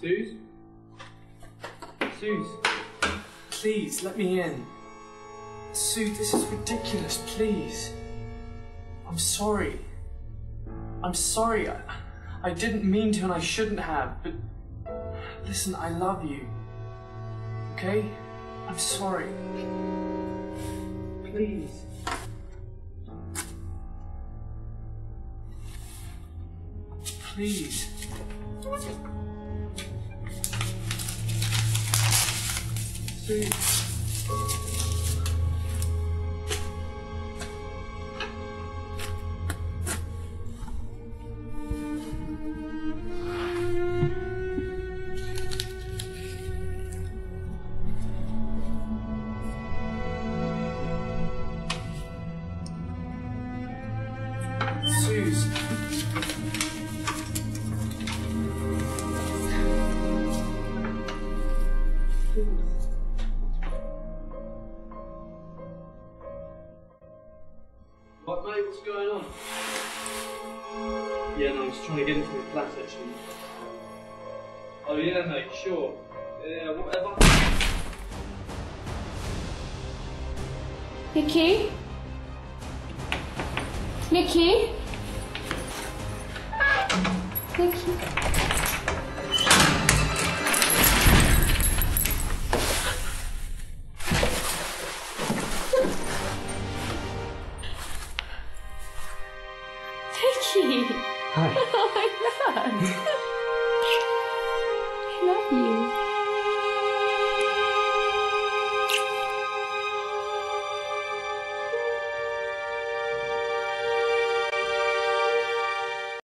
Suze? Suze? Please, let me in. Sue, this is ridiculous, please. I'm sorry. I'm sorry. I, I didn't mean to and I shouldn't have, but listen, I love you. Okay? I'm sorry. Please. Please. Sue. Suze. What, mate? What's going on? Yeah, no, I was trying to get into the flat, actually. Oh, yeah, mate, sure. Yeah, whatever. Nikki? Nikki? Nikki? Nikki! Hi. Oh my god!